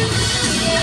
Yeah.